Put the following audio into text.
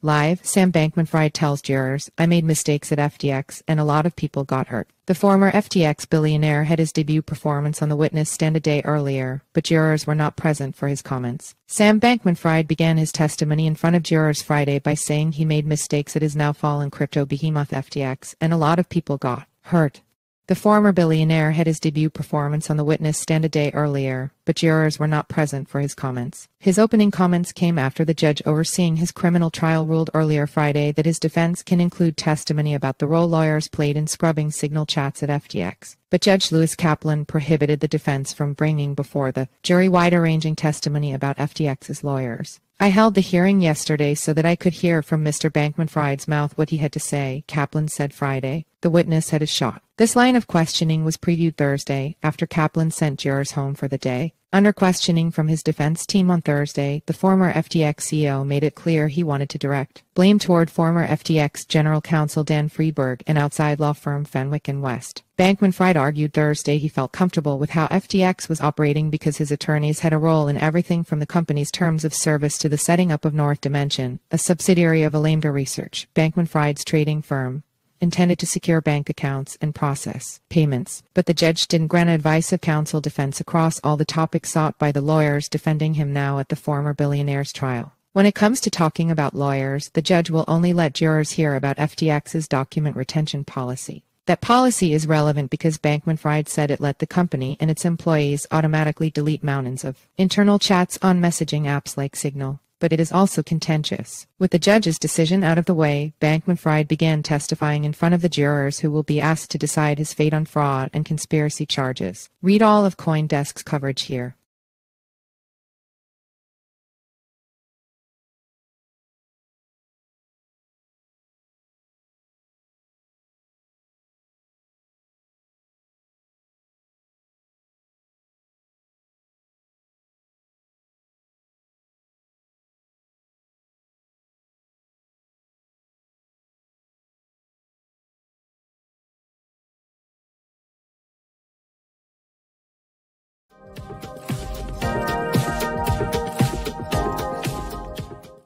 Live, Sam Bankman-Fried tells jurors, I made mistakes at FTX and a lot of people got hurt. The former FTX billionaire had his debut performance on the witness stand a day earlier, but jurors were not present for his comments. Sam Bankman-Fried began his testimony in front of jurors Friday by saying he made mistakes at his now fallen crypto behemoth FTX and a lot of people got hurt. The former billionaire had his debut performance on the witness stand a day earlier, but jurors were not present for his comments. His opening comments came after the judge overseeing his criminal trial ruled earlier Friday that his defense can include testimony about the role lawyers played in scrubbing signal chats at FTX. But Judge Lewis Kaplan prohibited the defense from bringing before the jury wide-ranging testimony about FTX's lawyers. I held the hearing yesterday so that I could hear from Mr. Bankman-Fried's mouth what he had to say, Kaplan said Friday. The witness had a shot. This line of questioning was previewed Thursday, after Kaplan sent jurors home for the day. Under questioning from his defense team on Thursday, the former FTX CEO made it clear he wanted to direct blame toward former FTX general counsel Dan Friedberg and outside law firm Fenwick and West. Bankman-Fried argued Thursday he felt comfortable with how FTX was operating because his attorneys had a role in everything from the company's terms of service to the setting up of North Dimension, a subsidiary of Alameda Research, Bankman-Fried's trading firm, intended to secure bank accounts and process payments, but the judge didn't grant advice of counsel defense across all the topics sought by the lawyers defending him now at the former billionaire's trial. When it comes to talking about lawyers, the judge will only let jurors hear about FTX's document retention policy. That policy is relevant because Bankman Fried said it let the company and its employees automatically delete mountains of internal chats on messaging apps like Signal but it is also contentious. With the judge's decision out of the way, Bankman-Fried began testifying in front of the jurors who will be asked to decide his fate on fraud and conspiracy charges. Read all of CoinDesk's coverage here. You